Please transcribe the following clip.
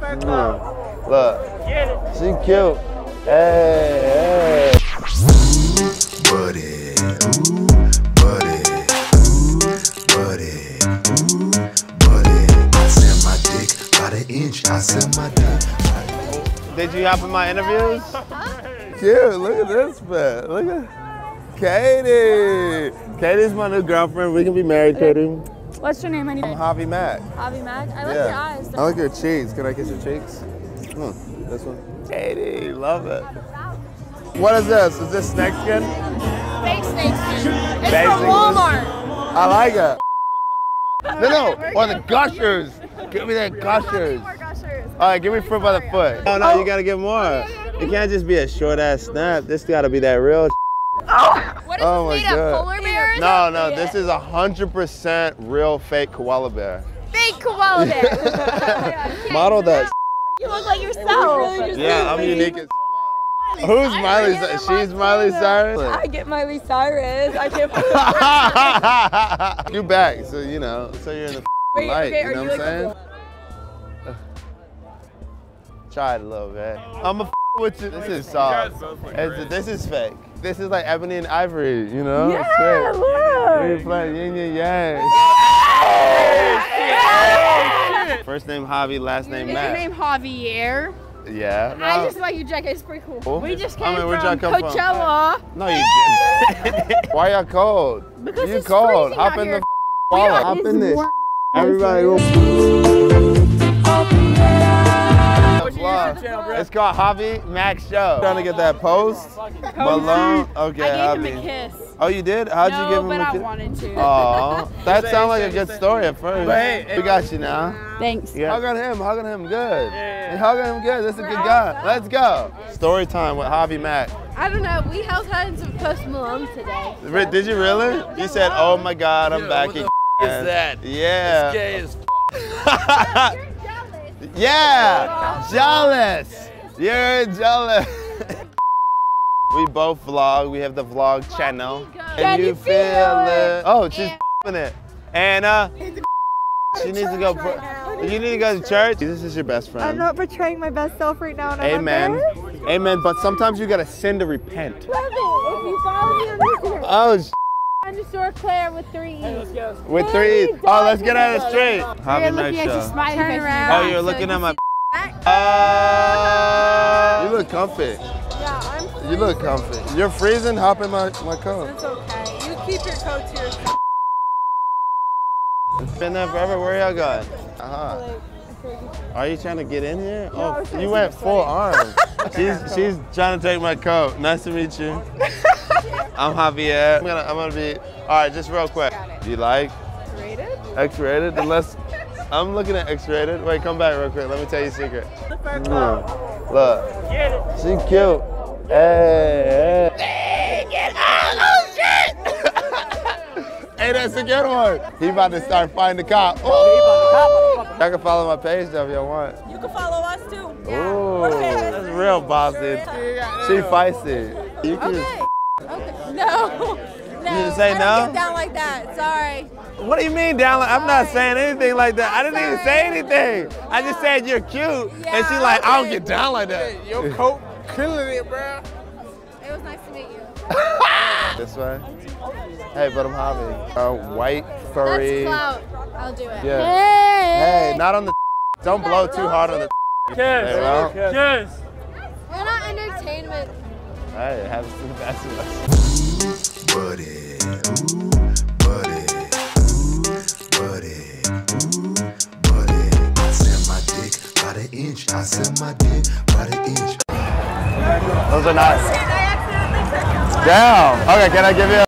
Mm. Look, she cute. Hey, hey. Buddy, buddy, buddy, buddy. I send my dick by the inch. I send my dick. Did you hop in my interviews? Cute. Look at this man. Look at Katie. Katie's my new girlfriend. We can be married, Katie. What's your name? I need I'm Javi Mac. Javi Mac. I like Yeah. your eyes. I like your cheeks. Can I kiss your cheeks? This one. Katie, love it. What is this? Is this snake skin? Fake snake skin. It's Basically. from Walmart. I like it. No, no, or the gushers. Give me that gushers. More gushers. All right, give me fruit by the foot. Oh no, you gotta get more. Oh, it can't just be a short ass snap. This gotta be that real. What is Oh this my made God. of? Polar bears? No, no, this is a hundred percent real fake koala bear. Fake koala bear. Oh Model that. You look like yourself. Yeah, I'm unique. As Who's Miley? Cyrus? She's Miley Cyrus. I get Miley Cyrus. I can't. you back, so you know, so you're in the Wait, light. okay, you are know you what I'm saying? Try it a little bit. I'm a with you. This is soft. This is fake. This is like ebony and ivory. You know? Yeah, It's fake. look. We're playing yin and yang. First name Javi, last name Is your name Javier? Yeah. I just like your jacket. It's pretty cool. Cool. We just I came mean, where'd from come from? Coachella. No, you didn't. Why y'all cold? Because you it's cold. freezing Hop out in here. the wallet. Hop in this. Everybody go. Vlog. It's called Javi Max Show. Trying to get that post. Malone. Okay, I gave him a kiss. Oh, you did? How'd no, you give him a kiss? No, but a I kiss? wanted to. Aw, that sounds like a good story at first. we got you now. Thanks. Hug on him, hug on him, good. Hey, hug on him, good. This is a good guy. Let's go. Story time with Javi Mac. I don't know. We held hands with Post Malone today. Re- Did you really? You said, "Oh my God, I'm back again." is that? Yeah. Gay as yeah. Jealous. You're jealous. we both vlog. We have the vlog channel. Can you feel it? Oh, she's in it. Anna. She needs to go. Put, you need to go to church. This is your best friend. I'm not portraying my best self right now, Amen. Amen. But sometimes you gotta sin to repent. Love it. If you follow me on Instagram, Oh, sh- underscore Claire with three E's. with three. E's. Oh, let's get out of the street. You're Javi Mac looking at your Show. Turn around. Oh, you're looking at my. Uh, you look comfy. Yeah, I'm. You look comfy. You're freezing. Hop in my, my coat. It's okay. You keep your coat to yourself. It's been there forever. Where y'all going? Uh huh. Are you trying to get in here? I Oh, you to went see full arm. she's she's trying to take my coat. Nice to meet you. I'm Javier. I'm gonna I'm gonna be. All right, just real quick. Do you like X-rated? X-rated? Unless I'm looking at X-rated. Wait, come back real quick. Let me tell you a secret. The fur Mm. coat. Look. She cute. Hey, hey. Get out, oh shit! hey, that's a good one. He about to start fighting the cop. Ooh. Y'all can follow my page though if y'all want. You can follow us too. Ooh, that's real bossy. She feisty. You can No. No. You say I don't no? get down like that. Sorry. What do you mean, down? I'm not saying anything like that. I didn't even say anything. I just said you're cute, and she's Yeah, like, I don't get down like that. Your coat killing it, bro. It was nice to meet you. This way. Hey, but I'm Javi. A white That's furry. clout. I'll do it. Yeah. Hey. Hey, not on the. Don't blow too hard on the. Hey, well, We're not entertainment. hey, it happens to Buddy, ooh, buddy, ooh, buddy, ooh, buddy. I send my dick by the inch. I send my dick by the inch. Those are nice. Damn. Okay, can I give you? A